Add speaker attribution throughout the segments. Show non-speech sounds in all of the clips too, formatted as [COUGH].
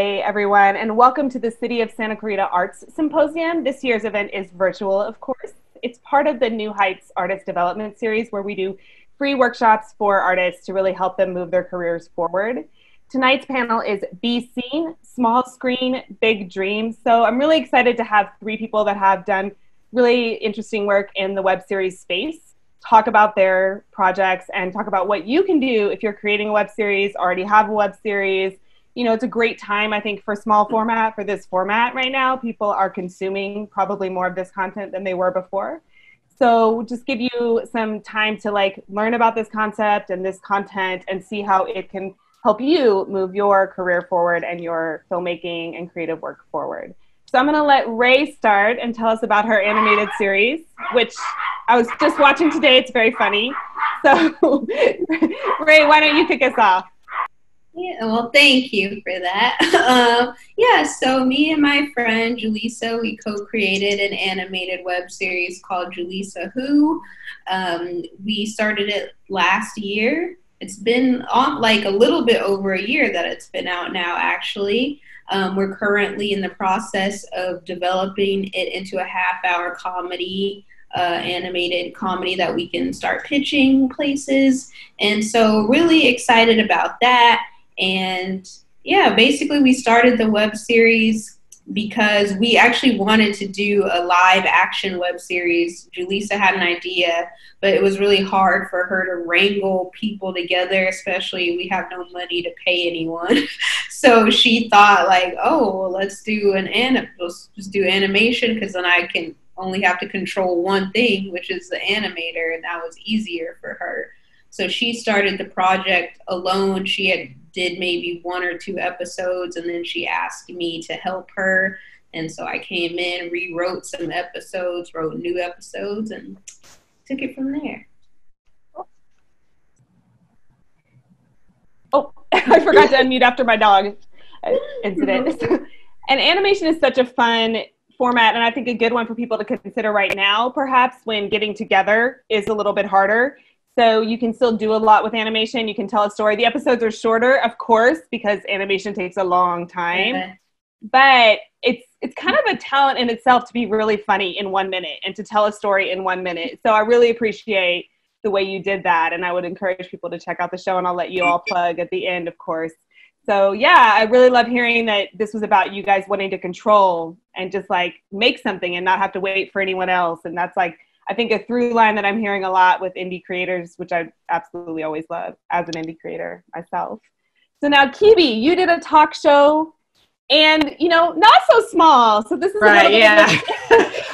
Speaker 1: Hi, everyone, and welcome to the City of Santa Clarita Arts Symposium. This year's event is virtual, of course. It's part of the New Heights Artist Development Series, where we do free workshops for artists to really help them move their careers forward. Tonight's panel is Be Seen, Small Screen, Big Dreams. So I'm really excited to have three people that have done really interesting work in the web series space talk about their projects and talk about what you can do if you're creating a web series, already have a web series. You know, it's a great time, I think, for small format, for this format right now. People are consuming probably more of this content than they were before. So just give you some time to like learn about this concept and this content and see how it can help you move your career forward and your filmmaking and creative work forward. So I'm going to let Ray start and tell us about her animated series, which I was just watching today. It's very funny. So, [LAUGHS] Ray, why don't you kick us off?
Speaker 2: Yeah, well, thank you for that. [LAUGHS] Um, yeah, so me and my friend Julissa, we co-created an animated web series called Julissa Who. Um, we started it last year. It's been on like a little bit over a year that it's been out now, actually. Um, we're currently in the process of developing it into a half-hour comedy uh, animated comedy that we can start pitching places. And so, really excited about that. And yeah, basically, we started the web series because we actually wanted to do a live action web series. Julissa had an idea, but it was really hard for her to wrangle people together, especially we have no money to pay anyone. [LAUGHS] so she thought like, oh, well, let's do an anim, let's just do animation because then I can only have to control one thing, which is the animator, and that was easier for her. So she started the project alone. She had did maybe one or two episodes, and then she asked me to help her. And so I came in, rewrote some episodes, wrote new episodes, and took it from there.
Speaker 1: Oh, [LAUGHS] I forgot to unmute after my dog incident. [LAUGHS] and animation is such a fun format and I think a good one for people to consider right now, perhaps when getting together is a little bit harder. So you can still do a lot with animation. You can tell a story. The episodes are shorter, of course, because animation takes a long time. Okay. But it's it's kind of a talent in itself to be really funny in one minute and to tell a story in one minute. So I really appreciate the way you did that, and I would encourage people to check out the show. And I'll let you all plug at the end, of course so yeah i really love hearing that this was about you guys wanting to control and just like make something and not have to wait for anyone else and that's like i think a through line that i'm hearing a lot with indie creators which i absolutely always love as an indie creator myself. So now kibi you did a talk show and you know not so small. So this is
Speaker 3: right yeah. [LAUGHS] [LAUGHS]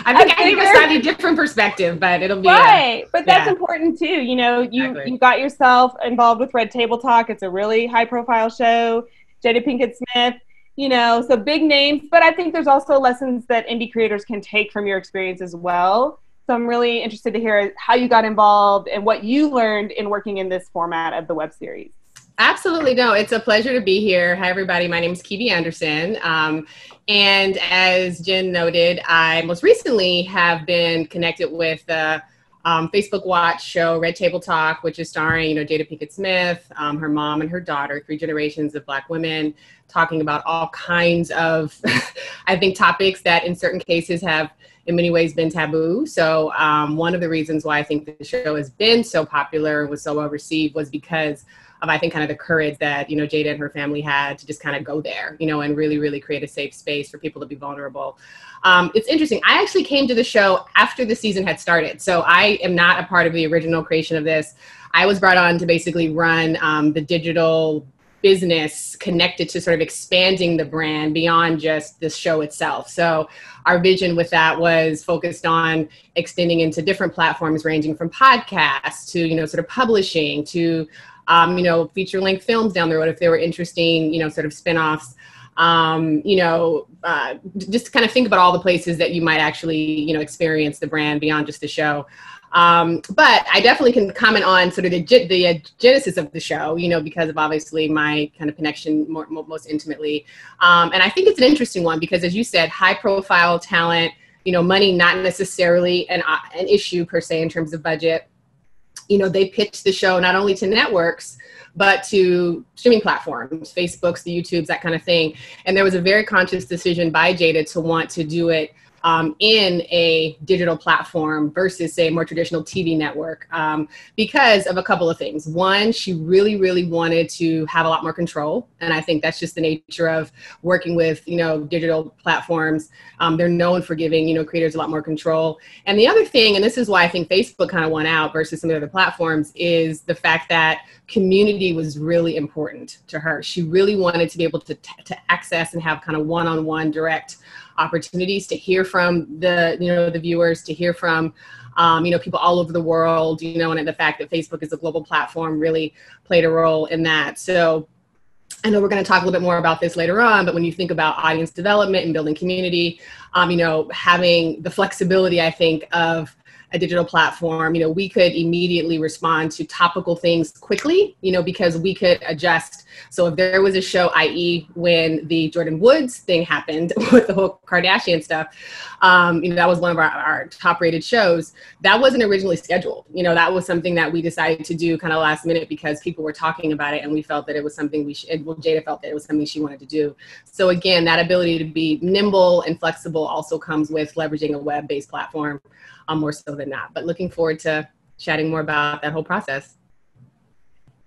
Speaker 3: I think i think a slightly different perspective but it'll be
Speaker 1: right a, but that's yeah. important too you know you exactly. you got yourself involved with red table talk. It's a really high profile show. Jada pinkett smith you know so big names but i think there's also lessons that indie creators can take from your experience as well so i'm really interested to hear how you got involved and what you learned in working in this format of the web series
Speaker 3: Absolutely. No, it's a pleasure to be here. Hi, everybody. My name is Kibi Anderson. Um, and as Jen noted, I most recently have been connected with the um, Facebook Watch show Red Table Talk, which is starring, you know, Jada Pinkett Smith, um, her mom and her daughter, three generations of Black women, talking about all kinds of, [LAUGHS] I think, topics that in certain cases have in many ways been taboo. So um, one of the reasons why I think the show has been so popular and was so well received was because of I think kind of the courage that you know Jada and her family had to just kind of go there, you know, and really really create a safe space for people to be vulnerable. Um, it's interesting. I actually came to the show after the season had started, so I am not a part of the original creation of this. I was brought on to basically run um, the digital business connected to sort of expanding the brand beyond just the show itself. So our vision with that was focused on extending into different platforms ranging from podcasts to, you know, sort of publishing to um, you know, feature length films down the road if they were interesting, you know, sort of spin-offs. Um, you know, uh, just kind of think about all the places that you might actually, you know, experience the brand beyond just the show. Um, but I definitely can comment on sort of the, the uh, genesis of the show, you know, because of obviously my kind of connection more, most intimately. Um, and I think it's an interesting one because, as you said, high profile talent, you know, money not necessarily an, uh, an issue per se in terms of budget you know, they pitched the show not only to networks, but to streaming platforms, Facebooks, the YouTubes, that kind of thing. And there was a very conscious decision by Jada to want to do it um, in a digital platform versus, say, a more traditional TV network um, because of a couple of things. One, she really, really wanted to have a lot more control. And I think that's just the nature of working with, you know, digital platforms. Um, they're known for giving, you know, creators a lot more control. And the other thing, and this is why I think Facebook kind of won out versus some of the other platforms, is the fact that community was really important to her. She really wanted to be able to, t- to access and have kind of one-on-one direct opportunities to hear from the you know the viewers to hear from um, you know people all over the world you know and the fact that facebook is a global platform really played a role in that. So I know we're going to talk a little bit more about this later on, but when you think about audience development and building community, um, you know, having the flexibility, I think, of a digital platform, you know, we could immediately respond to topical things quickly, you know, because we could adjust. So if there was a show, i.e., when the Jordyn Woods thing happened [LAUGHS] with the whole Kardashian stuff, um, you know, that was one of our, our top rated shows. That wasn't originally scheduled. You know, that was something that we decided to do kind of last minute because people were talking about it and we felt that it was something we should, well, Jada felt that it was something she wanted to do. So again, that ability to be nimble and flexible also comes with leveraging a web based platform um, more so than not. But looking forward to chatting more about that whole process.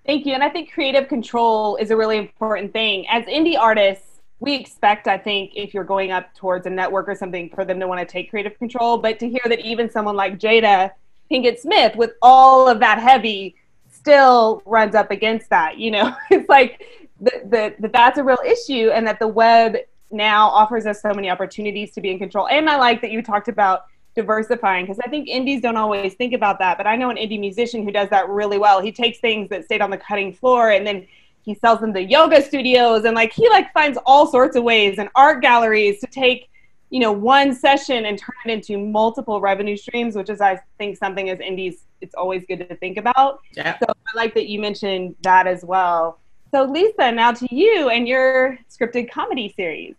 Speaker 1: Thank you. And I think creative control is a really important thing. As indie artists, we expect, I think, if you're going up towards a network or something, for them to want to take creative control. But to hear that even someone like Jada Pinkett Smith, with all of that heavy, still runs up against that, you know, [LAUGHS] it's like that the, the, that's a real issue, and that the web now offers us so many opportunities to be in control. And I like that you talked about diversifying because I think indies don't always think about that. But I know an indie musician who does that really well. He takes things that stayed on the cutting floor and then he sells them to yoga studios and like he like finds all sorts of ways and art galleries to take you know one session and turn it into multiple revenue streams which is i think something as indies it's always good to think about yeah. so i like that you mentioned that as well so lisa now to you and your scripted comedy series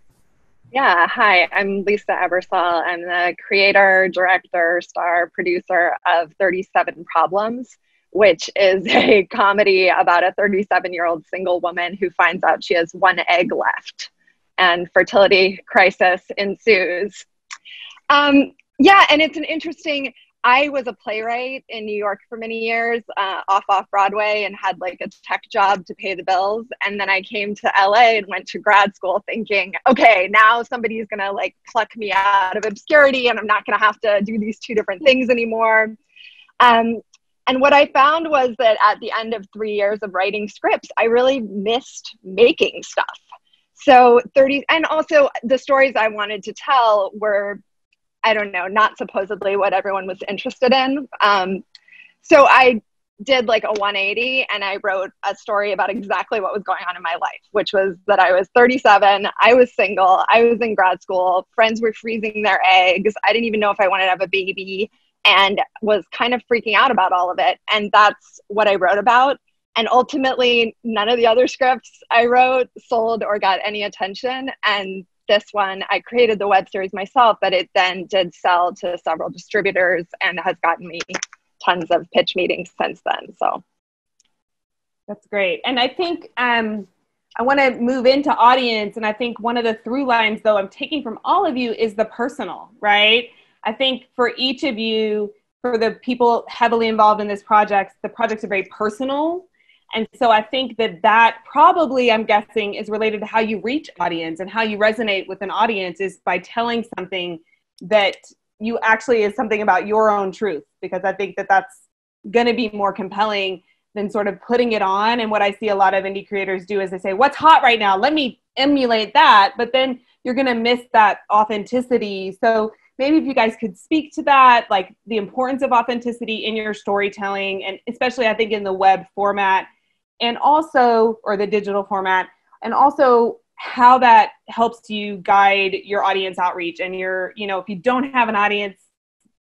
Speaker 4: yeah, hi, I'm Lisa Ebersole. I'm the creator, director, star, producer of 37 Problems, which is [LAUGHS] a comedy about a 37 year old single woman who finds out she has one egg left and fertility crisis ensues. Um, yeah, and it's an interesting I was a playwright in New York for many years, uh, off off Broadway, and had like a tech job to pay the bills. And then I came to LA and went to grad school, thinking, okay, now somebody's gonna like pluck me out of obscurity, and I'm not gonna have to do these two different things anymore. Um, and what I found was that at the end of three years of writing scripts, I really missed making stuff. So 30, and also the stories I wanted to tell were I don't know, not supposedly what everyone was interested in. Um, so I did like a 180 and I wrote a story about exactly what was going on in my life, which was that I was 37, I was single, I was in grad school, friends were freezing their eggs, I didn't even know if I wanted to have a baby, and was kind of freaking out about all of it. And that's what I wrote about. And ultimately, none of the other scripts I wrote sold or got any attention. And this one, I created the web series myself, but it then did sell to several distributors and has gotten me tons of pitch meetings since then. So
Speaker 1: that's great. And I think um, I want to move into audience. And I think one of the through lines, though, I'm taking from all of you is the personal, right? I think for each of you, for the people heavily involved in this project, the projects are very personal and so I think that that probably, I'm guessing, is related to how you reach audience and how you resonate with an audience is by telling something that you actually is something about your own truth. Because I think that that's going to be more compelling than sort of putting it on. And what I see a lot of indie creators do is they say, What's hot right now? Let me emulate that. But then you're going to miss that authenticity. So maybe if you guys could speak to that, like the importance of authenticity in your storytelling, and especially I think in the web format and also or the digital format and also how that helps you guide your audience outreach and your you know if you don't have an audience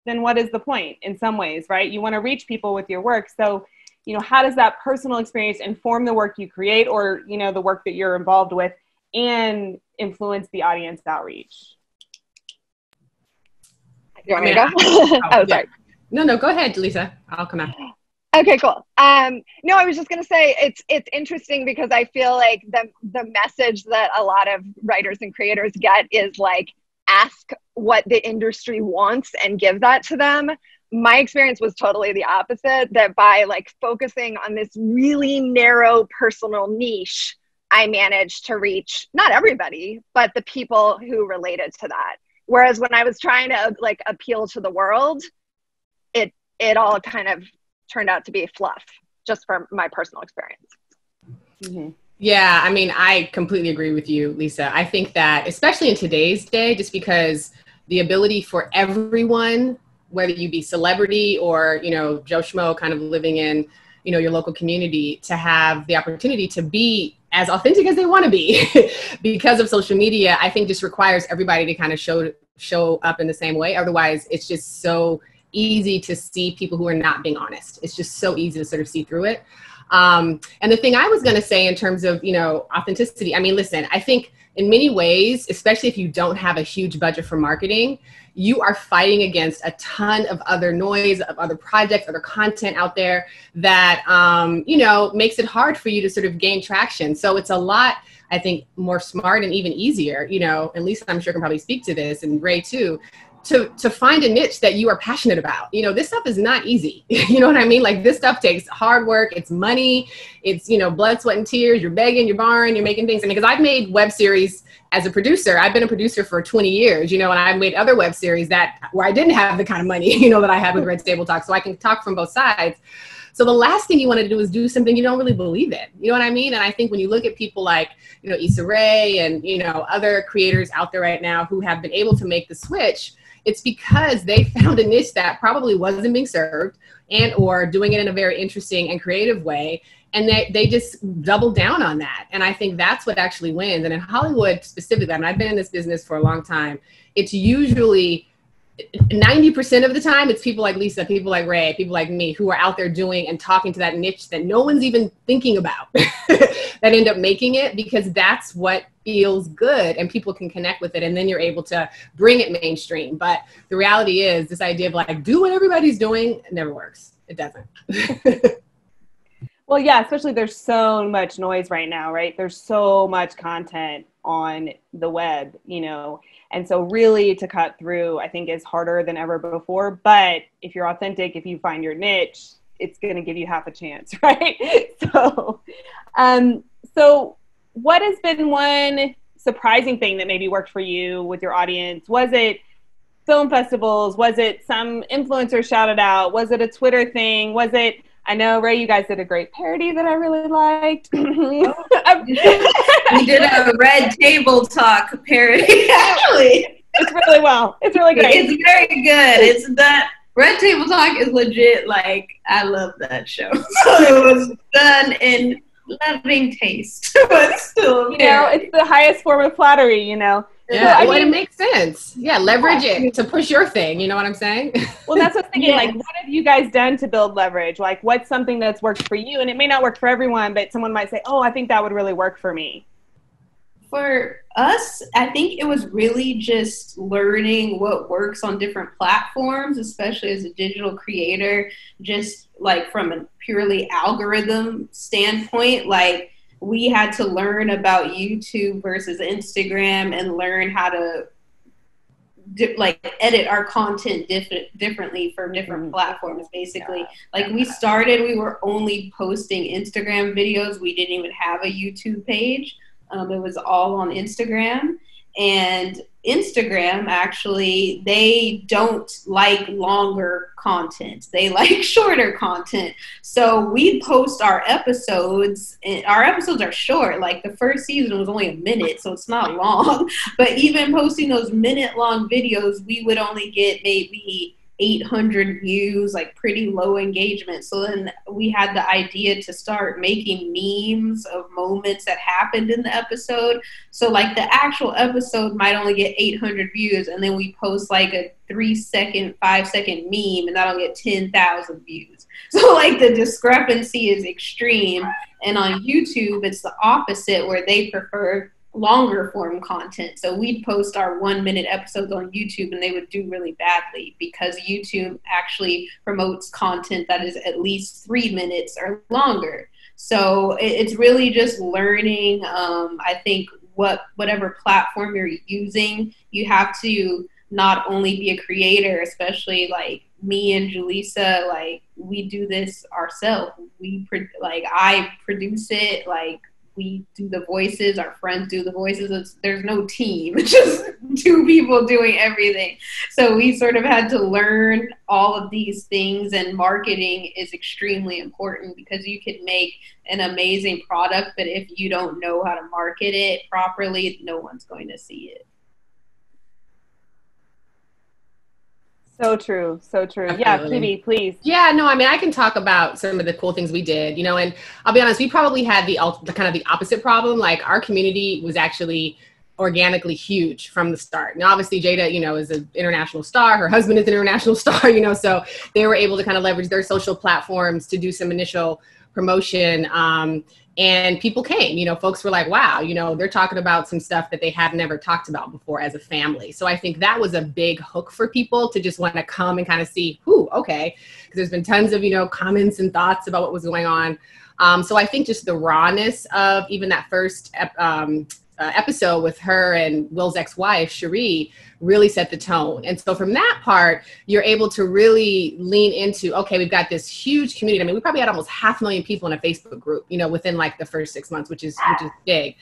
Speaker 1: then what is the point in some ways right? You want to reach people with your work. So you know how does that personal experience inform the work you create or you know the work that you're involved with and influence the audience outreach?
Speaker 4: You want me to go? [LAUGHS] Oh,
Speaker 3: sorry. No no go ahead lisa. I'll come out
Speaker 4: Okay, cool. Um, no, I was just gonna say it's it's interesting because I feel like the the message that a lot of writers and creators get is like ask what the industry wants and give that to them. My experience was totally the opposite. That by like focusing on this really narrow personal niche, I managed to reach not everybody, but the people who related to that. Whereas when I was trying to like appeal to the world, it it all kind of turned out to be fluff, just from my personal experience.
Speaker 3: Mm-hmm. Yeah, I mean, I completely agree with you, Lisa. I think that, especially in today's day, just because the ability for everyone, whether you be celebrity or, you know, Joe Schmo kind of living in, you know, your local community, to have the opportunity to be as authentic as they want to be [LAUGHS] because of social media, I think just requires everybody to kind of show show up in the same way. Otherwise, it's just so easy to see people who are not being honest. It's just so easy to sort of see through it. Um, and the thing I was going to say in terms of, you know, authenticity, I mean, listen, I think in many ways, especially if you don't have a huge budget for marketing, you are fighting against a ton of other noise, of other projects, other content out there that, um, you know, makes it hard for you to sort of gain traction. So it's a lot, I think, more smart and even easier, you know, at least I'm sure can probably speak to this and Ray too, to to find a niche that you are passionate about. You know, this stuff is not easy. [LAUGHS] you know what I mean? Like this stuff takes hard work, it's money, it's you know, blood, sweat, and tears. You're begging, you're borrowing, you're making things. Mean, because I've made web series as a producer. I've been a producer for 20 years, you know, and I've made other web series that where I didn't have the kind of money, [LAUGHS] you know, that I have with Red Table Talk. So I can talk from both sides. So the last thing you want to do is do something you don't really believe in. You know what I mean? And I think when you look at people like, you know, Issa Rae and, you know, other creators out there right now who have been able to make the switch, it's because they [LAUGHS] found a niche that probably wasn't being served and or doing it in a very interesting and creative way and they, they just double down on that. And i think that's what actually wins. And in hollywood specifically I mean, i've been in this business for a long time it's usually 90% of the time it's people like lisa people like ray people like me who are out there doing and talking to that niche that no one's even thinking about [LAUGHS] that end up making it because that's what feels good and people can connect with it and then you're able to bring it mainstream. But the reality is this idea of like do what everybody's doing never works. It doesn't. [LAUGHS]
Speaker 1: Well yeah especially there's so much noise right now right? There's so much content on the web you know and so really to cut through i think is harder than ever before but if you're authentic if you find your niche it's going to give you half a chance [LAUGHS] right so um so what has been one surprising thing that maybe worked for you with your audience? Was it film festivals? Was it some influencer shouted out? Was it a Twitter thing? Was it I know Ray, you guys did a great parody that I really liked. [LAUGHS] [LAUGHS] we
Speaker 2: did a red table talk parody [LAUGHS] actually.
Speaker 1: It's really well. It's really great.
Speaker 2: It's very good. It's that Red Table Talk is legit. Like I love that show. So it was done in loving taste, but still,
Speaker 1: you know, it's the highest form of flattery. You know.
Speaker 3: Yeah, so, well, mean, it makes sense. Yeah, leverage yeah. it to push your thing. You know what I'm saying? [LAUGHS]
Speaker 1: Well, that's what I'm thinking. Like, what have you guys done to build leverage? Like, what's something that's worked for you? And it may not work for everyone, but someone might say, "Oh, I think that would really work for me."
Speaker 2: For us, I think it was really just learning what works on different platforms, especially as a digital creator. Just like from a purely algorithm standpoint, like we had to learn about YouTube versus Instagram and learn how to di- like edit our content diff- differently for different mm-hmm. platforms basically. Yeah. like we started we were only posting instagram videos. We didn't even have a youtube page. Um, it was all on instagram. And Instagram actually they don't like longer content. They [LAUGHS] like shorter content. So we post our episodes and our episodes are short. Like the first season was only a minute, so it's not [LAUGHS] long. But even posting those minute long videos, we would only get maybe 800 views, like pretty low engagement. So then we had the idea to start making memes of moments that happened in the episode. So, like, the actual episode might only get 800 views, and then we post like a three second, five second meme, and that'll get 10,000 views. [LAUGHS] So, like, the discrepancy is extreme. And on YouTube, it's the opposite, where they prefer longer form content. So we'd post our one minute episodes on YouTube and they would do really badly because YouTube actually promotes content that is at least three minutes or longer. So it's really just learning. Um, I think what whatever platform you're using, you have to not only be a creator, especially like me and Julissa, like we do this ourselves. We pro- like I produce it, like we do the voices, our friends do the voices. It's, there's no team, [LAUGHS] just two people doing everything. So we sort of had to learn all of these things, and marketing is extremely important because you can make an amazing product, but if you don't know how to market it properly, no one's going to see it.
Speaker 1: So true. So true. Yeah, Kibi, please.
Speaker 3: Yeah, no, I mean, I can talk about some of the cool things we did, you know, and I'll be honest, we probably had the, the kind of the opposite problem. Like our community was actually organically huge from the start. Now, obviously, Jada, you know, is an international star. Her husband is an international [LAUGHS] star, you know, so they were able to kind of leverage their social platforms to do some initial promotion. Um, and people came. You know folks were like wow you know they're talking about some stuff that they had never talked about before as a family. So i think that was a big hook for people to just want to come and kind of see who okay. Because there's been tons of you know comments and thoughts about what was going on. Um, so i think just the rawness of even that first um, uh, episode with her and Will's ex-wife Sheree really set the tone. And so from that part, you're able to really lean into okay, we've got this huge community. I mean, we probably had almost half a million people in a Facebook group, you know, within like the first six months, which is which is big.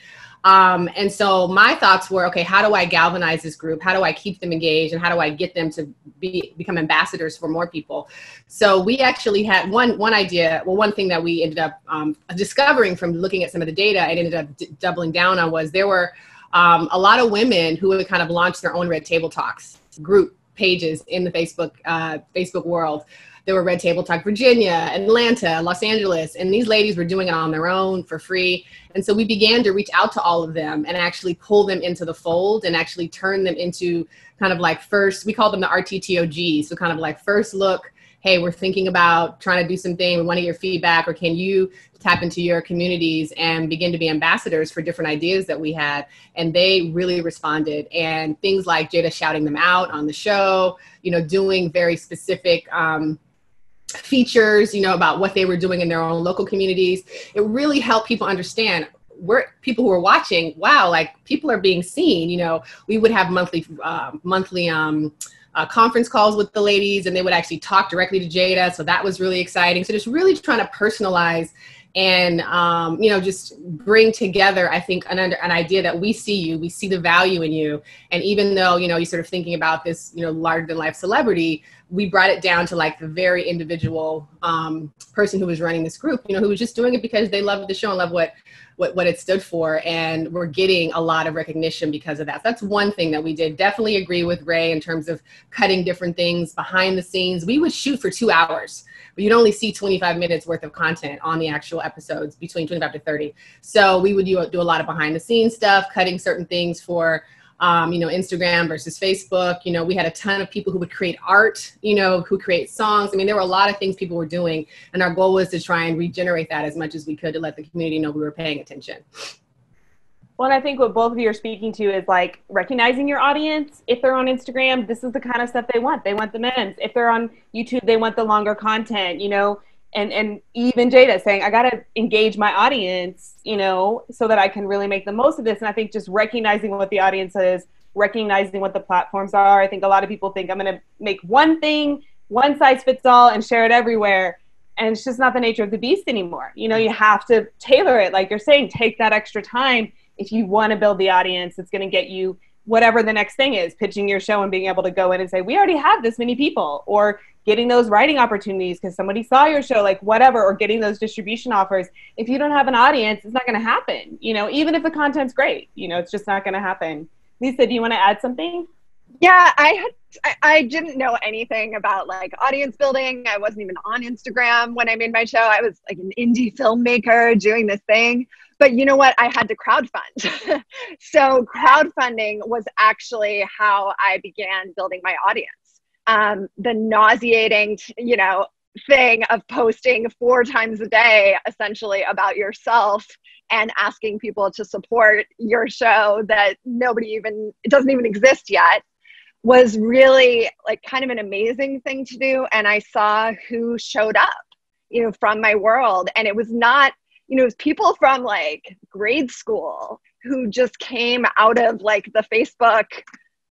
Speaker 3: Um, and so my thoughts were, okay, how do I galvanize this group? How do I keep them engaged? And how do I get them to be become ambassadors for more people? So we actually had one one idea. Well, one thing that we ended up um, discovering from looking at some of the data and ended up d- doubling down on was there were um, a lot of women who would kind of launch their own Red Table Talks group pages in the Facebook uh, Facebook world there were Red Table Talk Virginia, Atlanta, Los Angeles, and these ladies were doing it on their own for free. And so we began to reach out to all of them and actually pull them into the fold and actually turn them into kind of like first, we call them the RTTOG. So kind of like first look, hey, we're thinking about trying to do something. We want to get your feedback, or can you tap into your communities and begin to be ambassadors for different ideas that we had? And they really responded. And things like Jada shouting them out on the show, you know, doing very specific um, features, you know, about what they were doing in their own local communities. It really helped people understand we're people who are watching. Wow, like people are being seen. You know, we would have monthly uh, monthly um, uh, conference calls with the ladies, and they would actually talk directly to Jada. So that was really exciting. So just really trying to personalize and um, you know just bring together i think an, under, an idea that we see you we see the value in you and even though you know you're sort of thinking about this you know larger than life celebrity we brought it down to like the very individual um, person who was running this group you know who was just doing it because they loved the show and loved what what, what it stood for and we're getting a lot of recognition because of that. So that's one thing that we did. Definitely agree with ray in terms of cutting different things behind the scenes. We would shoot for two hours. But you'd only see 25 minutes worth of content on the actual episodes between 25 to 30 so we would do, do a lot of behind the scenes stuff cutting certain things for um, you know, Instagram versus Facebook. You know, we had a ton of people who would create art, you know, who create songs. I mean, there were a lot of things people were doing. And our goal was to try and regenerate that as much as we could to let the community know we were paying attention.
Speaker 1: Well, I think what both of you are speaking to is like recognizing your audience. If they're on Instagram, this is the kind of stuff they want. They want the men's. If they're on YouTube, they want the longer content, you know, and, and even Jada saying, I got to engage my audience, you know, so that I can really make the most of this. And I think just recognizing what the audience is, recognizing what the platforms are. I think a lot of people think I'm going to make one thing, one size fits all, and share it everywhere and it's just not the nature of the beast anymore you know you have to tailor it like you're saying take that extra time if you want to build the audience it's going to get you whatever the next thing is pitching your show and being able to go in and say we already have this many people or getting those writing opportunities because somebody saw your show like whatever or getting those distribution offers. If you don't have an audience it's not going to happen you know even if the content's great you know it's just not going to happen. Lisa do you want to add something?
Speaker 4: Yeah i had I, I didn't know anything about like audience building. I wasn't even on instagram when i made my show. I was like an indie filmmaker doing this thing but you know what? I had to crowdfund. [LAUGHS] so crowdfunding was actually how I began building my audience. Um, the nauseating, you know, thing of posting four times a day essentially about yourself and asking people to support your show that nobody even it doesn't even exist yet was really like kind of an amazing thing to do and i saw who showed up you know from my world and it was not you know people from like grade school who just came out of like the facebook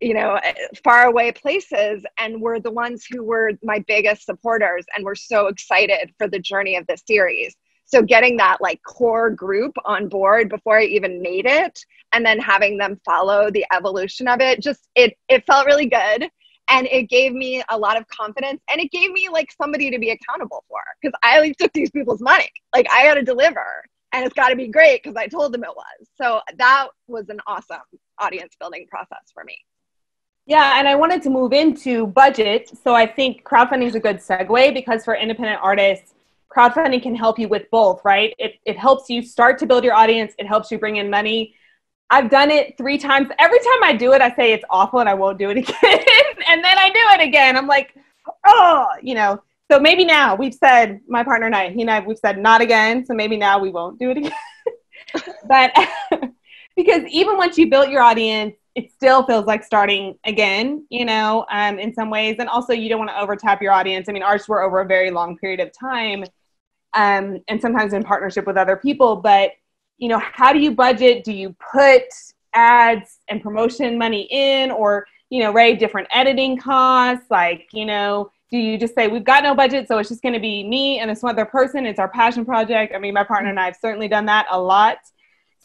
Speaker 4: you know eh, far away places and were the ones who were my biggest supporters and were so excited for the journey of the series. So getting that like core group on board before i even made it and then having them follow the evolution of it just it it felt really good and it gave me a lot of confidence and it gave me like somebody to be accountable for because i like, took these people's money like i got to deliver and it's got to be great because i told them it was so that was an awesome audience building process for me
Speaker 1: yeah, and I wanted to move into budget. So I think crowdfunding is a good segue because for independent artists, crowdfunding can help you with both, right? It, it helps you start to build your audience, it helps you bring in money. I've done it three times. Every time I do it, I say it's awful and I won't do it [LAUGHS] again. and then I do it again. I'm like, oh, you know. So maybe now we've said, my partner and I, he and I, we've said not again. So maybe now we won't do it again. [LAUGHS] but [LAUGHS] because even once you built your audience, it still feels like starting again, you know, um, in some ways. And also, you don't want to overtap your audience. I mean, ours were over a very long period of time um, and sometimes in partnership with other people. But, you know, how do you budget? Do you put ads and promotion money in or, you know, Ray, different editing costs? Like, you know, do you just say, we've got no budget, so it's just going to be me and this one other person? It's our passion project. I mean, my partner and I have certainly done that a lot.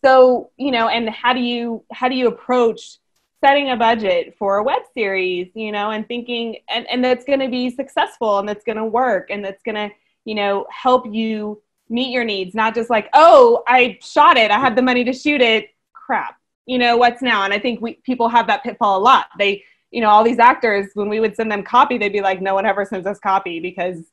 Speaker 1: So, you know, and how do you how do you approach setting a budget for a web series, you know, and thinking and, and that's gonna be successful and that's gonna work and that's gonna you know, help you meet your needs, not just like, oh, I shot it, I had the money to shoot it. Crap. You know, what's now? And I think we people have that pitfall a lot. They, you know, all these actors, when we would send them copy, they'd be like, no one ever sends us copy because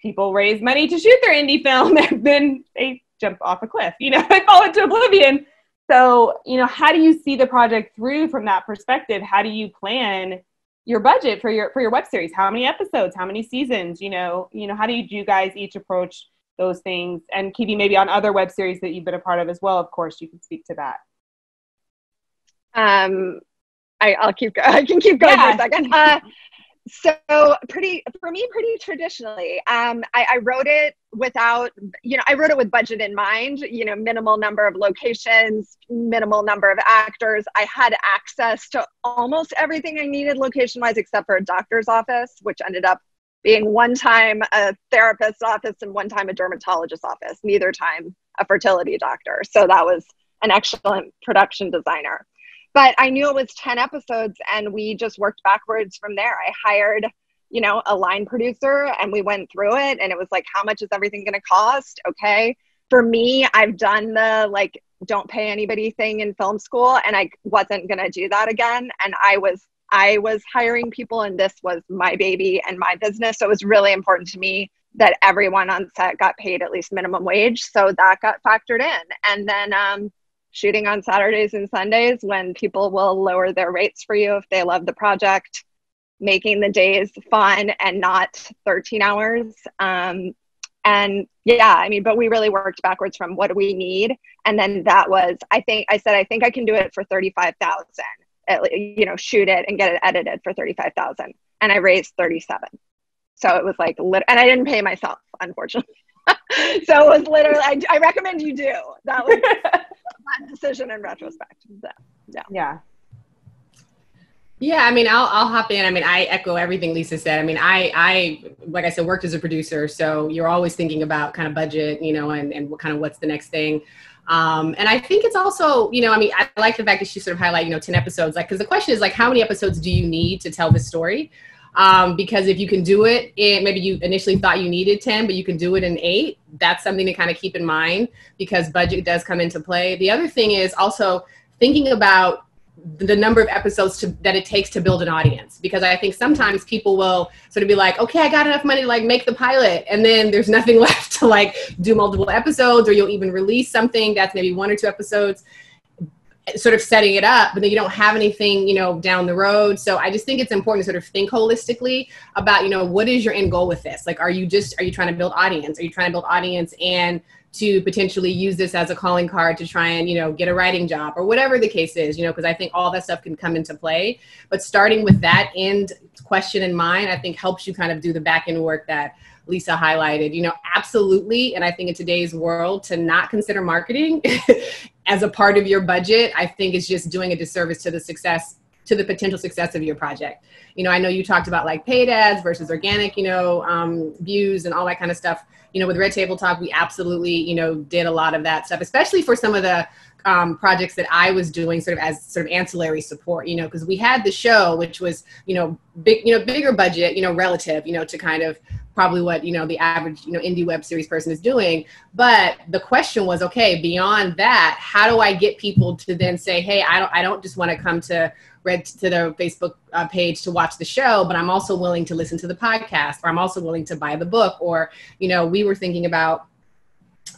Speaker 1: people raise money to shoot their indie [LAUGHS] film and then they jump off a cliff, you know, [LAUGHS] they fall into oblivion. So, you know, how do you see the project through from that perspective? How do you plan your budget for your for your web series how many episodes how many seasons you know you know how do you, do you guys each approach those things and Kibi, maybe on other web series that you've been a part of as well of course you can speak to that
Speaker 4: um I, will keep [LAUGHS] I can keep going yeah. for a second. Uh, so pretty for me pretty traditionally um, I, I, wrote it without you know i wrote it with budget in mind you know minimal number of locations minimal number of actors i had access to almost everything i needed location wise except for a doctor's office which ended up being one time a therapist's office and one time a dermatologist's office neither time a fertility doctor so that was an excellent production designer but I knew it was 10 episodes and we just worked backwards from there. I hired, you know, a line producer and we went through it and it was like, how much is everything going to cost? Okay. For me, I've done the like, don't pay anybody thing in film school and I wasn't going to do that again. And I was, I was hiring people and this was my baby and my business. So it was really important to me that everyone on set got paid at least minimum wage. So that got factored in. And then um, shooting on Saturdays and Sundays when people will lower their rates for you if they love the project, making the days fun and not 13 hours. Um, and yeah, I mean, but we really worked backwards from what do we need. And then that was, I think I said, I think I can do it for 35,000 at, you know, shoot it and get it edited for 35,000. And I raised 37. So it was like, lit- and I didn't pay myself, unfortunately. [LAUGHS] so it was literally, I, I, recommend you do. That was [LAUGHS] my decision in retrospect. So, yeah.
Speaker 1: Yeah.
Speaker 3: Yeah, I mean, I'll I'll hop in. I mean, I echo everything Lisa said. I mean, I I like I said, worked as a producer, so you're always thinking about kind of budget, you know, and and what kind of what's the next thing. Um, and I think it's also, you know, I mean, I like the fact that she sort of highlight, you know, 10 episodes, like, because the question is like, how many episodes do you need to tell this story? Um, because if you can do it, it, maybe you initially thought you needed 10, but you can do it in eight. That's something to kind of keep in mind because budget does come into play. The other thing is also thinking about the number of episodes to, that it takes to build an audience because i think sometimes people will sort of be like okay i got enough money to like make the pilot and then there's [LAUGHS] nothing left to like do multiple episodes or you'll even release something that's maybe one or two episodes sort of setting it up, but then you don't have anything, you know, down the road. So I just think it's important to sort of think holistically about, you know, what is your end goal with this? Like, are you just, are you trying to build audience? Are you trying to build audience and to potentially use this as a calling card to try and, you know, get a writing job or whatever the case is, you know, because I think all that stuff can come into play. But starting with that end question in mind, I think helps you kind of do the back end work that Lisa highlighted. You know, absolutely. And I think in today's world, to not consider marketing [LAUGHS] as a part of your budget, I think is just doing a disservice to the success to the potential success of your project. You know, I know you talked about like paid ads versus organic, you know, um, views and all that kind of stuff. You know, with Red Table Talk, we absolutely, you know, did a lot of that stuff, especially for some of the um, projects that I was doing sort of as sort of ancillary support, you know, because we had the show, which was, you know, big, you know, bigger budget, you know, relative, you know, to kind of probably what you know the average you know indie web series person is doing. But the question was okay beyond that how do i get people to then say hey i don't i don't just want to come to red to their facebook uh, page to watch the show but i'm also willing to listen to the podcast or i'm also willing to buy the book or you know we were thinking about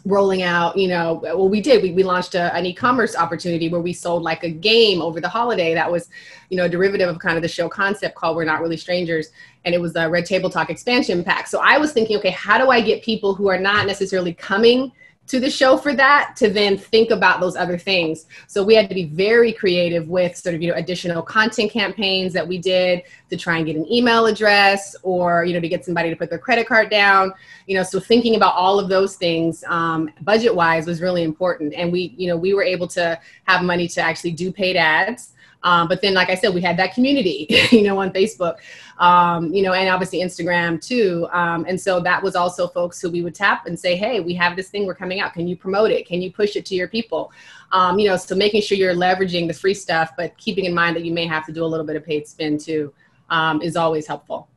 Speaker 3: rolling out, you know, well, we did. We, we launched a, an e-commerce opportunity where we sold like a game over the holiday that was, you know, a derivative of kind of the show concept called We're Not Really Strangers. And it was a Red Table Talk expansion pack. So I was thinking, okay, how do I get people who are not necessarily coming to the show for that to then think about those other things. So we had to be very creative with sort of, you know, additional content campaigns that we did to try and get an email address or, you know, to get somebody to put their credit card down, you know, so thinking about all of those things um, budget wise was really important. And we, you know, we were able to have money to actually do paid ads. Um, but then, like I said, we had that community, [LAUGHS] you know, on Facebook, um, you know, and obviously Instagram too. Um, and so that was also folks who we would tap and say, hey, we have this thing we're coming out. Can you promote it? Can you push it to your people? Um, you know, so making sure you're leveraging the free stuff, but keeping in mind that you may have to do a little bit of paid spend too um, is always helpful.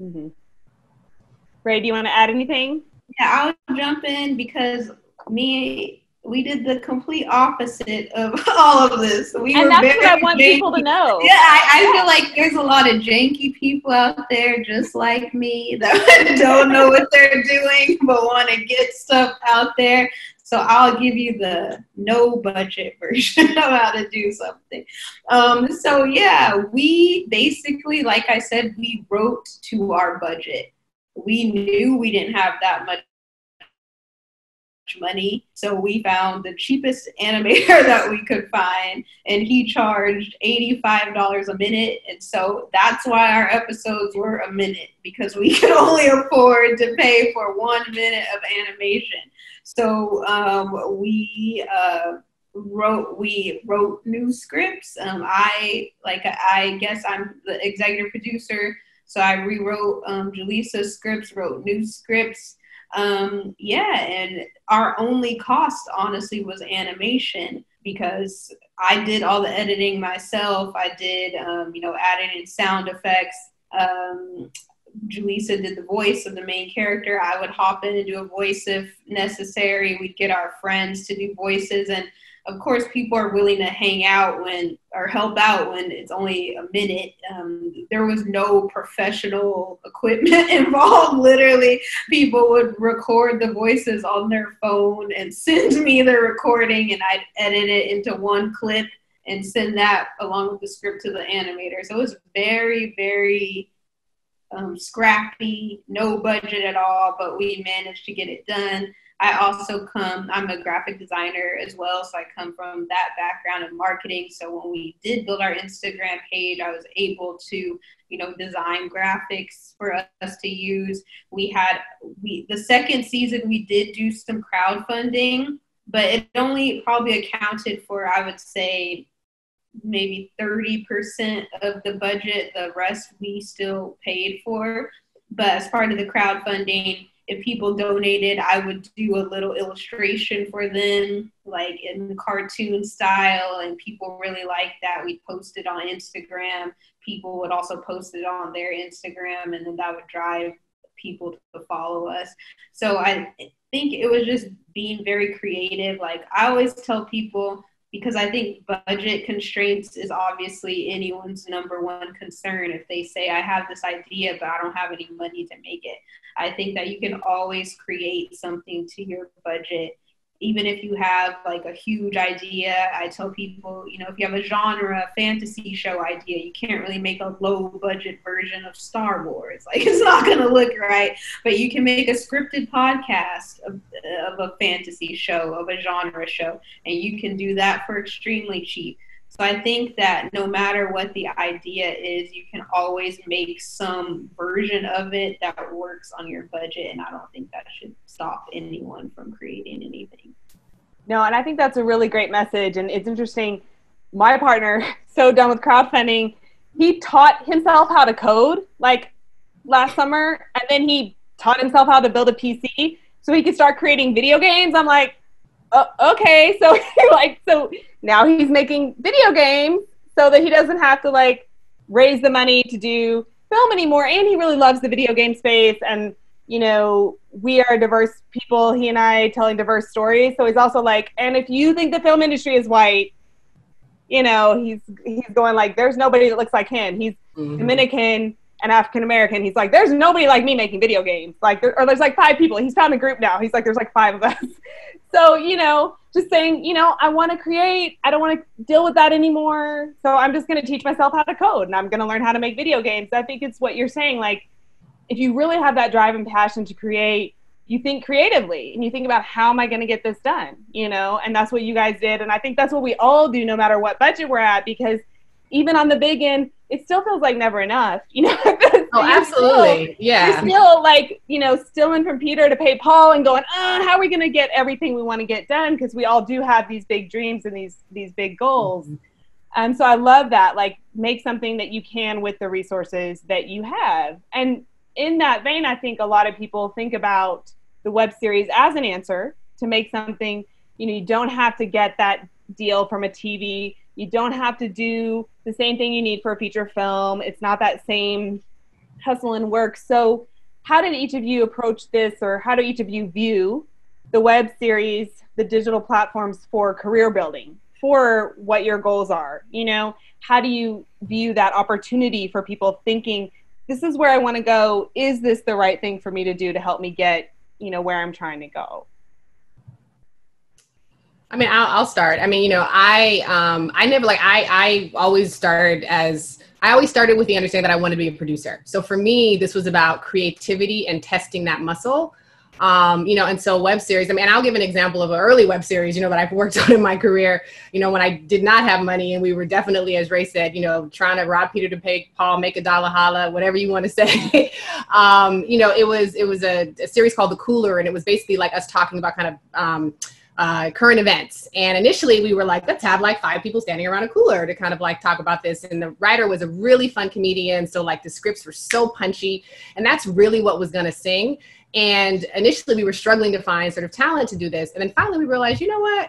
Speaker 1: Mm-hmm. Ray, do you want to add anything?
Speaker 2: Yeah, I'll jump in because me we did the complete opposite of [LAUGHS] all of this. We
Speaker 1: and that's what I want janky. people to know.
Speaker 2: Yeah, I, I, feel like there's a lot of janky people out there just like me that [LAUGHS] don't know what they're doing but want to get stuff out there. So I'll give you the no budget [LAUGHS] version of how to do something. Um, so yeah, we basically, like I said, we wrote to our budget. We knew we didn't have that much money. So we found the cheapest animator [LAUGHS] that we could find, and he charged $85 a minute. And so that's why our episodes were a minute because we [LAUGHS] could only afford to pay for one minute of animation. So um, we uh, wrote we wrote new scripts. Um, I like I guess I'm the executive producer, so I rewrote um, scripts, wrote new scripts um, yeah, and our only cost, honestly, was animation because I did all the editing myself. I did, um, you know, adding in sound effects. Um, Julissa did the voice of the main character. I would hop in and do a voice if necessary. We'd get our friends to do voices, and of course, people are willing to hang out when or help out when it's only a minute. Um, there was no professional equipment [LAUGHS] involved. Literally, people would record the voices on their phone and send me the recording, and I'd edit it into one clip and send that along with the script to the animator. So it was very, very um, scrappy, no budget at all, but we managed to get it done. I also come, I'm a graphic designer as well, so I come from that background of marketing. So when we did build our Instagram page, I was able to, you know, design graphics for us to use. We had we the second season we did do some crowdfunding, but it only probably accounted for I would say maybe 30% of the budget. The rest we still paid for. But as part of the crowdfunding, if people donated, I would do a little illustration for them, like in cartoon style, and people really liked that. We'd post it on Instagram. People would also post it on their Instagram, and then that would drive people to follow us. So I think it was just being very creative. Like I always tell people, because I think budget constraints is obviously anyone's number one concern. If they say, I have this idea, but I don't have any money to make it, I think that you can always create something to your budget even if you have like a huge idea, I tell people, you know, if you have a genre a fantasy show idea, you can't really make a low budget version of Star Wars. [LAUGHS] Like it's not going to look right, but you can make a scripted podcast of, of a fantasy show, of a genre show, and you can do that for extremely cheap. So I think that no matter what the idea is, you can always make some version of it that works on your budget. And I don't think that should stop anyone from creating anything.
Speaker 1: No, and I think that's a really great message. And it's interesting. My partner, [LAUGHS] so done with crowdfunding, he taught himself how to code like last summer, and then he taught himself how to build a PC so he could start creating video games. I'm like, oh, okay. So [LAUGHS] like, so now he's making video games so that he doesn't have to like raise the money to do film anymore. And he really loves the video game space. And you know we are diverse people he and i telling diverse stories. So he's also like and if you think the film industry is white you know he's he's going like there's nobody that looks like him. He's mm-hmm. dominican and african american he's like there's nobody like me making video games like there, or there's like five people he's found a group now he's like there's like five of us [LAUGHS] so you know just saying, you know, I want to create. I don't want to deal with that anymore. So I'm just going to teach myself how to code and I'm going to learn how to make video games. I think it's what you're saying. Like, if you really have that drive and passion to create, you think creatively and you think about how am I going to get this done, you know, and that's what you guys did. And I think that's what we all do no matter what budget we're at because even on the big end, it still feels like never enough, [LAUGHS] you know. [LAUGHS]
Speaker 3: oh, absolutely,
Speaker 1: still,
Speaker 3: yeah.
Speaker 1: You're still like you know stealing from Peter to pay Paul and going, uh, how are we going to get everything we want to get done? Because we all do have these big dreams and these these big goals. Mm-hmm. And so I love that. Like, make something that you can with the resources that you have. And in that vein, I think a lot of people think about the web series as an answer to make something. You know, you don't have to get that deal from a TV you don't have to do the same thing you need for a feature film. It's not that same hustle and work. So, how did each of you approach this, or how do each of you view the web series, the digital platforms for career building, for what your goals are? You know, how do you view that opportunity for people thinking, this is where I want to go? Is this the right thing for me to do to help me get, you know, where I'm trying to go?
Speaker 3: I mean, I'll, I'll start. I mean, you know, I um, I never like I I always started as I always started with the understanding that I wanted to be a producer. So for me, this was about creativity and testing that muscle. Um, you know, and so web series. I mean, I'll give an example of an early web series, you know, that I've worked [LAUGHS] on in my career. You know, when I did not have money, and we were definitely, as Ray said, you know, trying to rob Peter to pay Paul, make a dollar holla, whatever you want to say. [LAUGHS] um, you know, it was it was a, a, series called The Cooler, and it was basically like us talking about kind of. Uh, current events. And initially, we were like, let's have like five people standing around a cooler to kind of like talk about this. And the writer was a really fun comedian. So, like, the scripts were so punchy. And that's really what was going to sing. And initially, we were struggling to find sort of talent to do this. And then finally, we realized, you know what?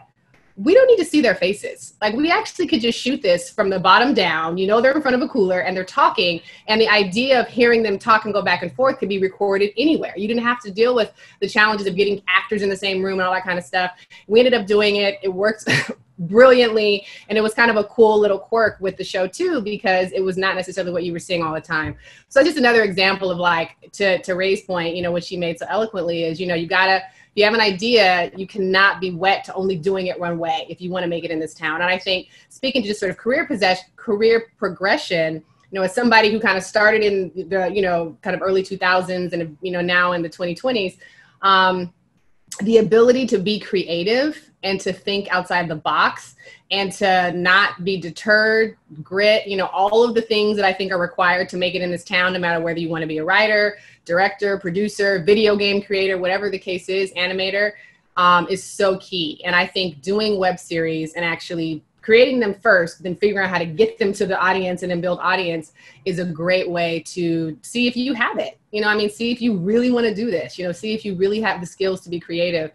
Speaker 3: We don't need to see their faces. Like we actually could just shoot this from the bottom down. You know, they're in front of a cooler and they're talking, and the idea of hearing them talk and go back and forth could be recorded anywhere. You didn't have to deal with the challenges of getting actors in the same room and all that kind of stuff. We ended up doing it. It worked [LAUGHS] brilliantly, and it was kind of a cool little quirk with the show too because it was not necessarily what you were seeing all the time. So just another example of like to to Ray's point, you know, what she made so eloquently is, you know, you gotta if you have an idea, you cannot be wet to only doing it one way if you want to make it in this town. And I think speaking to just sort of career possession, career progression, you know, as somebody who kind of started in the, you know, kind of early 2000s and, you know, now in the 2020s, um, the ability to be creative and to think outside the box and to not be deterred, grit, you know, all of the things that I think are required to make it in this town, no matter whether you want to be a writer, director, producer, video game creator, whatever the case is, animator, um, is so key. And I think doing web series and actually creating them first, then figuring out how to get them to the audience and then build audience is a great way to see if you have it. You know, I mean, see if you really want to do this. You know, see if you really have the skills to be creative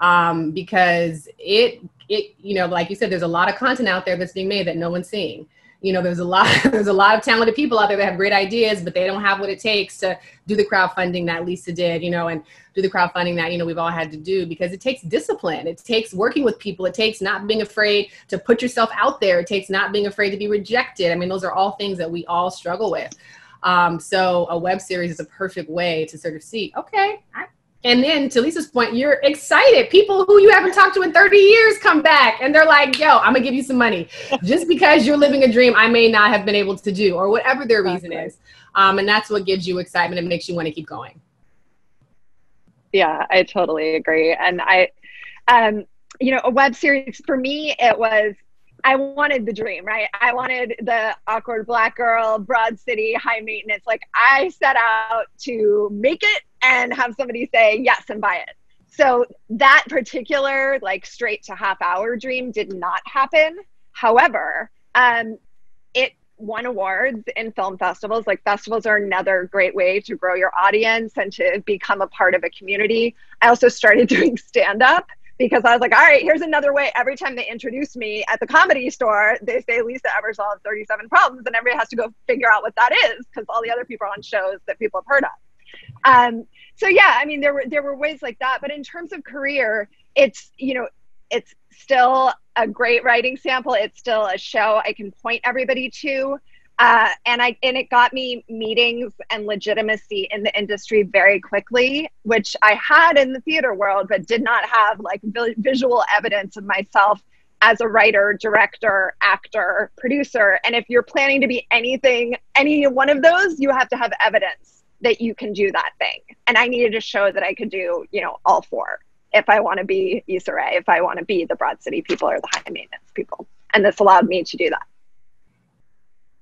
Speaker 3: um, because it it you know like you said there's a lot of content out there that's being made that no one's seeing. You know there's a lot [LAUGHS] there's a lot of talented people out there that have great ideas but they don't have what it takes to do the crowdfunding that lisa did you know and do the crowdfunding that you know we've all had to do because it takes discipline. It takes working with people. It takes not being afraid to put yourself out there. It takes not being afraid to be rejected. I mean those are all things that we all struggle with. Um, so a web series is a perfect way to sort of see okay I, And then to Lisa's point, you're excited. People who you haven't talked to in 30 years come back and they're like, yo, I'm gonna give you some money. [LAUGHS] Just because you're living a dream I may not have been able to do, or whatever their reason is. Um, and that's what gives you excitement and makes you want to keep going.
Speaker 4: Yeah, I totally agree. And I um, you know, a web series for me, it was I wanted the dream, right? I wanted the awkward black girl, broad city, high maintenance. Like I set out to make it and have somebody say yes and buy it. So that particular like straight to half hour dream did not happen. However, um, it won awards in film festivals. Like festivals are another great way to grow your audience and to become a part of a community. I also started [LAUGHS] doing stand up because I was like, all right, here's another way. Every time they introduce me at the comedy store, they say Lisa Ebersole 37 problems, and everybody has to go figure out what that is because all the other people are on shows that people have heard of. Um, so yeah, I mean, there were there were ways like that, but in terms of career, it's you know, it's still a great writing sample. It's still a show I can point everybody to. Uh, and I and it got me meetings and legitimacy in the industry very quickly, which I had in the theater world, but did not have like vi- visual evidence of myself as a writer, director, actor, producer. And if you're planning to be anything, any one of those, you have to have evidence that you can do that thing. And I needed to show that I could do, you know, all four if I want to be Issa if I want to be the Broad City people or the high maintenance people. And this allowed me to do that.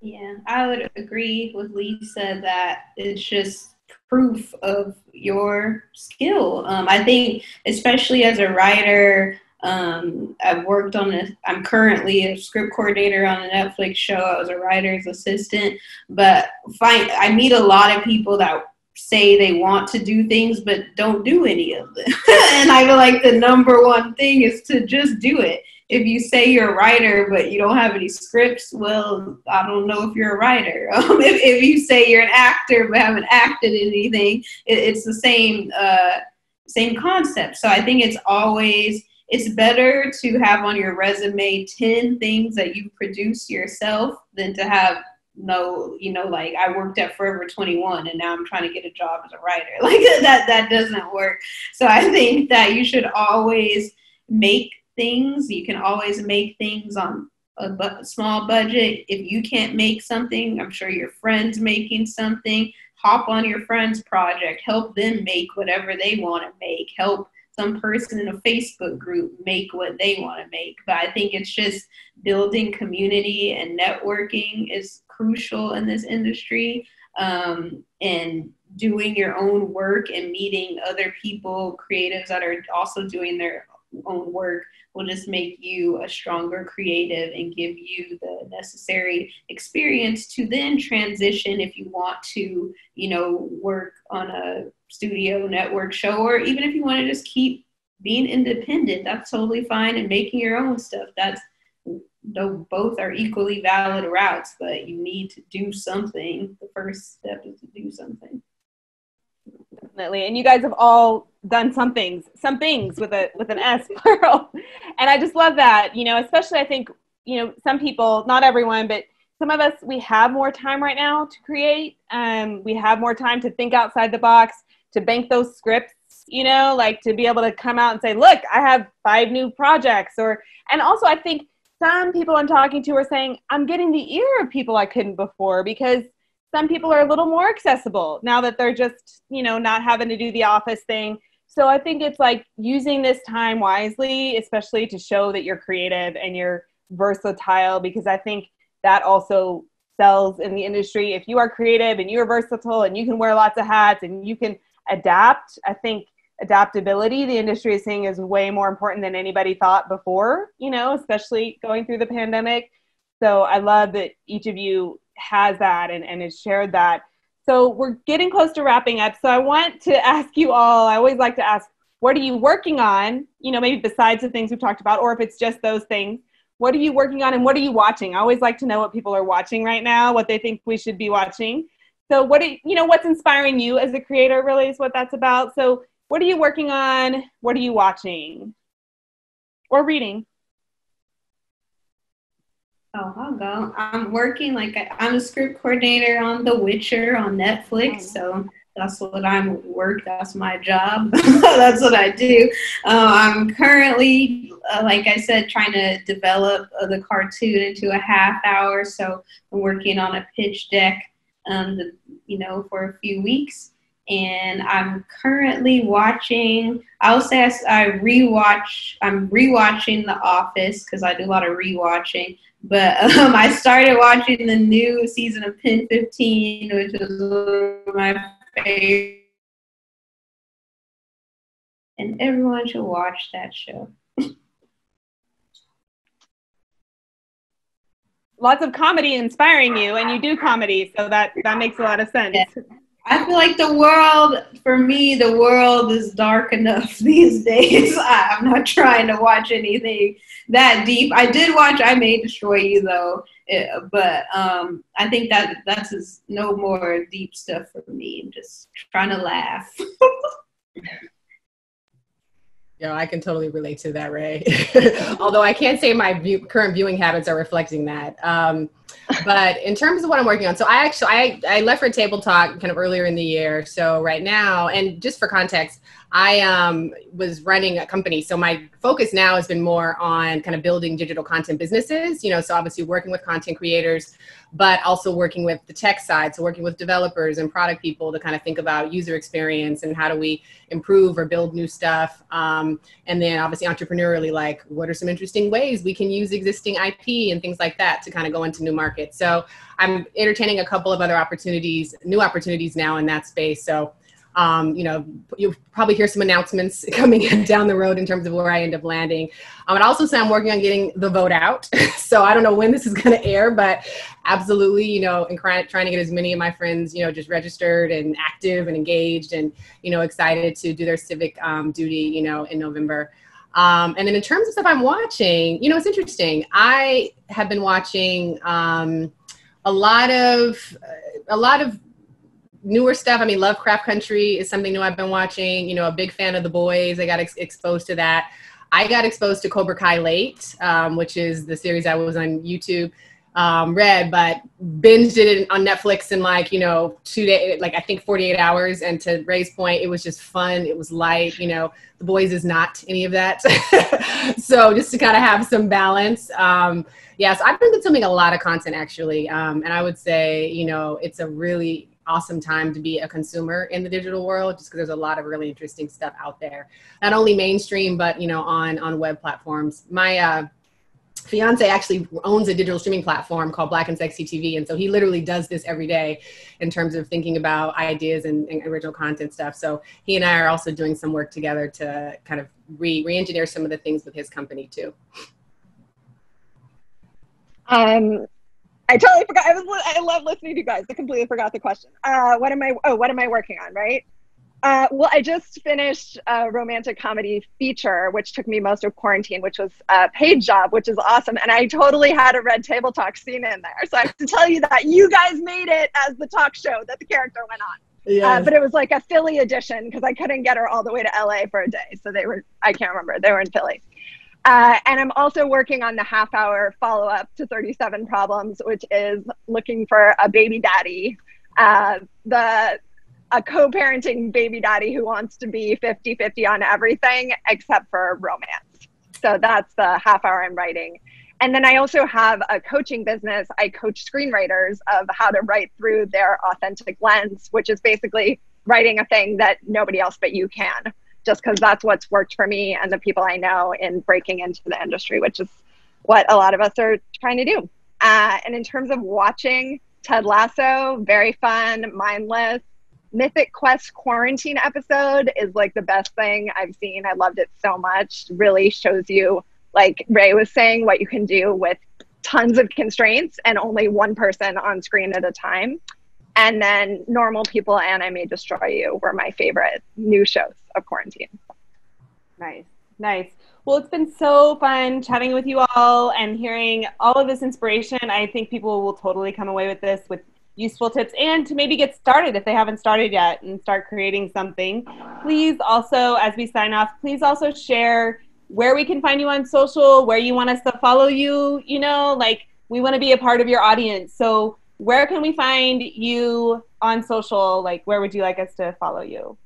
Speaker 2: Yeah, I would agree with Lisa that it's just proof of your skill. Um, I think, especially as a writer, um, I've worked on a, I'm currently a script coordinator on a Netflix show. I was a writer's assistant, but find, I meet a lot of people that say they want to do things but don't do any of them. [LAUGHS] and I feel like the number one thing is to just do it if you say you're a writer but you don't have any scripts, well, I don't know if you're a writer. [LAUGHS] Um, if, if you say you're an actor but haven't acted anything, it, it's the same uh, same concept. So I think it's always it's better to have on your resume 10 things that you produce yourself than to have no you know like i worked at forever 21 and now i'm trying to get a job as a writer [LAUGHS] like that that doesn't work so i think that you should always make things. You can always make things on a bu- small budget. If you can't make something, I'm sure your friend's making something. Hop on your friend's project, help them make whatever they want to make, help some person in a Facebook group make what they want to make. But I think it's just building community and networking is crucial in this industry. Um, and doing your own work and meeting other people, creatives that are also doing their own work will just make you a stronger creative and give you the necessary experience to then transition if you want to, you know, work on a studio network show or even if you want to just keep being independent, that's totally fine and making your own stuff. That's though both are equally valid routes, but you need to do something. The first step is to do something.
Speaker 1: Definitely. And you guys have all done some things, some things with a with an S [LAUGHS] plural. And I just love that, you know, especially I think, you know, some people, not everyone, but some of us we have more time right now to create. Um, we have more time to think outside the box, to bank those scripts, you know, like to be able to come out and say, look, I have five new projects or and also I think some people I'm talking to are saying, I'm getting the ear of people I couldn't before because some people are a little more accessible now that they're just you know not having to do the office thing. So i think it's like using this time wisely especially to show that you're creative and you're versatile because i think that also sells in the industry. If you are creative and you're versatile and you can wear lots of hats and you can adapt i think adaptability the industry is seeing is way more important than anybody thought before you know especially going through the pandemic so i love that each of you has that and, and has shared that. So we're getting close to wrapping up. So I want to [LAUGHS] ask you all, I always like to ask, what are you working on? You know, maybe besides the things we've talked about, or if it's just those things, what are you working on and what are you watching? I always like to know what people are watching right now, what they think we should be watching. So what are you know, what's inspiring you as a creator really is what that's about. So what are you working on? What are you watching? Or reading?
Speaker 2: Oh, I'll go. I'm working like I, am a script coordinator on The Witcher on Netflix, oh. so that's what I'm work. That's my job. [LAUGHS] that's what I do. Uh, I'm currently, uh, like I said, trying to develop uh, the cartoon into a half hour. So I'm working on a pitch deck, um, the, you know, for a few weeks. And I'm currently watching. I'll say I, I rewatch. I'm rewatching The Office because I do a lot of rewatching. But [LAUGHS] um, I started watching the new season of PEN15, which is my favorite. And everyone should watch that show. [LAUGHS]
Speaker 1: Lots of comedy inspiring you, and you do comedy, so that that makes a lot of sense.
Speaker 2: Yeah. I feel like the world, for me, the world is dark enough [LAUGHS] these days. I, am not trying to watch anything that deep. I did watch I May Destroy You though, it, but um, I think that that's just no more deep stuff for me. I'm just trying to laugh. [LAUGHS]
Speaker 3: Yo, I can totally relate to that, Ray. [LAUGHS] Although I can't say my view, current viewing habits are reflecting that. Um, but in terms of what I'm working on, so I actually I, I left for Table Talk kind of earlier in the year. So right now, and just for context, I um, was running a company. So my focus now has been more on kind of building digital content businesses, you know, so obviously working with content creators, but also working with the tech side. So working with developers and product people to kind of think about user experience and how do we improve or build new stuff. Um, and then obviously entrepreneurially, like what are some interesting ways we can use existing IP and things like that to kind of go into new markets. So I'm entertaining a couple of other opportunities, new opportunities now in that space. So um, you know, you'll probably hear some announcements [LAUGHS] coming [LAUGHS] down the road in terms of where I end up landing. I would also say I'm working on getting the vote out. [LAUGHS] so I don't know when this is going to air, but absolutely, you know, and trying to get as many of my friends, you know, just registered and active and engaged and, you know, excited to do their civic um, duty, you know, in November. Um, and then in terms of stuff I'm watching, you know, it's interesting. I have been watching um, a lot of a lot of newer stuff. I mean, Lovecraft Country is something new I've been watching. You know, a big fan of The Boys. I got ex- exposed to that. I got exposed to Cobra Kai late, um, which is the series I was on YouTube um, Red, but binged it on Netflix in like you know two days, like I think 48 hours. And to Ray's point, it was just fun. It was light. You know, The Boys is not any of that. [LAUGHS] so just to kind of have some balance. Um, yes, I've been consuming a lot of content actually, um, and I would say you know it's a really awesome time to be a consumer in the digital world just because there's a lot of really interesting stuff out there not only mainstream but you know on on web platforms my uh fiance actually owns a digital streaming platform called black and sexy tv and so he literally does this every day in terms of thinking about ideas and, and original content stuff so he and i are also doing some work together to kind of re re-engineer some of the things with his company too
Speaker 4: um I totally forgot. I was I love listening to you guys. I completely forgot the question. Uh, what am I? Oh, what am I working on? Right. Uh, well, I just finished a romantic comedy feature, which took me most of quarantine, which was a paid job, which is awesome. And I totally had a red table talk scene in there. So I have to tell you that you guys made it as the talk show that the character went on. Yes. Uh, but it was like a Philly edition because I couldn't get her all the way to LA for a day. So they were, I can't remember, they were in Philly. Uh, and I'm also working on the half hour follow up to 37 Problems, which is looking for a baby daddy, uh, the a co parenting baby daddy who wants to be 50 50 on everything except for romance. So that's the half hour I'm writing. And then I also have a coaching business. I coach screenwriters of how to write through their authentic lens, which is basically writing a thing that nobody else but you can just because that's what's worked for me and the people I know in breaking into the industry, which is what a lot of us are trying to do. Uh, and in terms of watching Ted Lasso, very fun, mindless. Mythic Quest quarantine episode is like the best thing I've seen. I loved it so much. Really shows you, like Ray was saying, what you can do with tons of constraints and only one person on screen at a time. And then Normal People and I May Destroy You were my favorite new shows of quarantine.
Speaker 1: Nice, nice. Well, it's been so fun chatting with you all and hearing all of this inspiration. I think people will totally come away with this with useful tips and to maybe get started if they haven't started yet and start creating something. Please also, as we sign off, please also share where we can find you on social, where you want us to follow you. You know, like we want to be a part of your audience. So where can we find you on social? Like, where would you like us to follow you?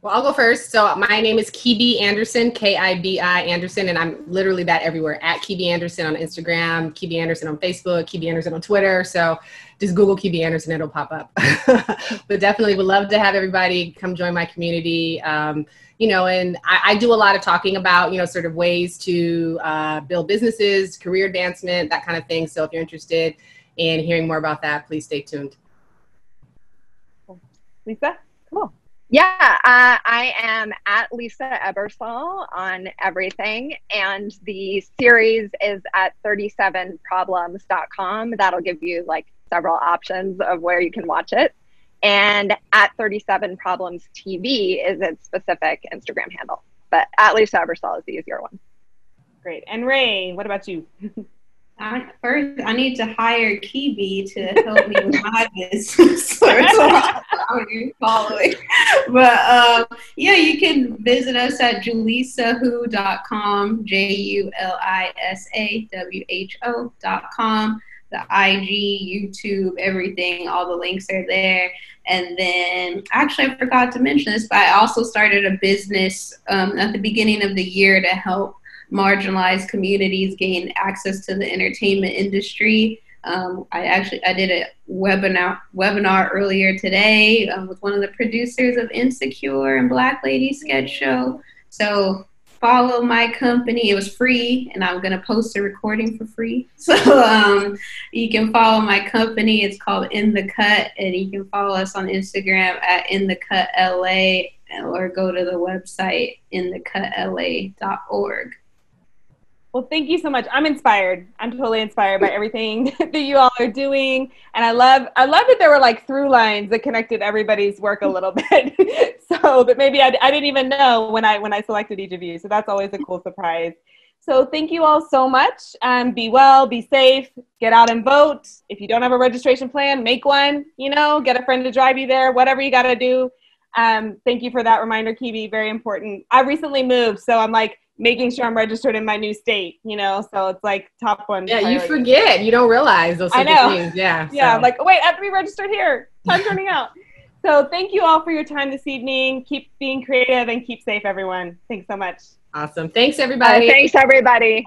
Speaker 3: Well, I'll go first. So my name is Kibi Anderson, K-I-B-I Anderson, and I'm literally that everywhere at Kibi Anderson on Instagram, Kibi Anderson on Facebook, Kibi Anderson on Twitter. So just Google Kibi Anderson, it'll pop up. [LAUGHS] but definitely would love to have everybody come join my community. Um, you know, and I, I, do a lot of talking about, you know, sort of ways to uh, build businesses, career advancement, that kind of thing. So if you're interested in hearing more about that, please stay tuned.
Speaker 1: Lisa, cool.
Speaker 4: Yeah, uh, I am at Lisa Ebersole on everything, and the series is at 37problems.com. That'll give you like several options of where you can watch it. And at 37 Problems TV is its specific Instagram handle. But at Lisa Ebersole is the easier one.
Speaker 1: Great. And Ray, what about you? [LAUGHS]
Speaker 2: I, first, I need to hire Kibi to help me with my [LAUGHS] business. [LAUGHS] so I'm following. But um, yeah, you can visit us at julisawho.com, J U L I S A W H O.com. The IG, YouTube, everything, all the links are there. And then, actually, I forgot to mention this, but I also started a business um, at the beginning of the year to help marginalized communities gain access to the entertainment industry. Um, I actually I did a webinar webinar earlier today um, with one of the producers of Insecure and Black Lady Sketch Show. So follow my company. It was free, and I'm gonna post a recording for free. [LAUGHS] So um, you can follow my company. It's called In the Cut, and you can follow us on Instagram at In the Cut LA, or go to the website inthecutla.org.
Speaker 1: Well, thank you so much. I'm inspired. I'm totally inspired by everything [LAUGHS] that you all are doing, and I love I love that there were like through lines that connected everybody's work a little [LAUGHS] bit. so that maybe I, I didn't even know when I when I selected each of you. So that's always a cool surprise. So thank you all so much. Um, be well, be safe, get out and vote. If you don't have a registration plan, make one. You know, get a friend to drive you there. Whatever you got to do. Um, thank you for that reminder, Kiwi. Very important. I recently moved, so I'm like making sure I'm registered in my new state, you know? So it's like top one.
Speaker 3: Yeah, priority. you forget. You don't realize those I know. things. Yeah. [LAUGHS]
Speaker 1: Yeah. So. Like, oh, wait, I have to be registered here. Time's [LAUGHS] running out. So thank you all for your time this evening. Keep being creative and keep safe, everyone. Thanks so much.
Speaker 3: Awesome. Thanks, everybody.
Speaker 4: Uh, thanks, everybody.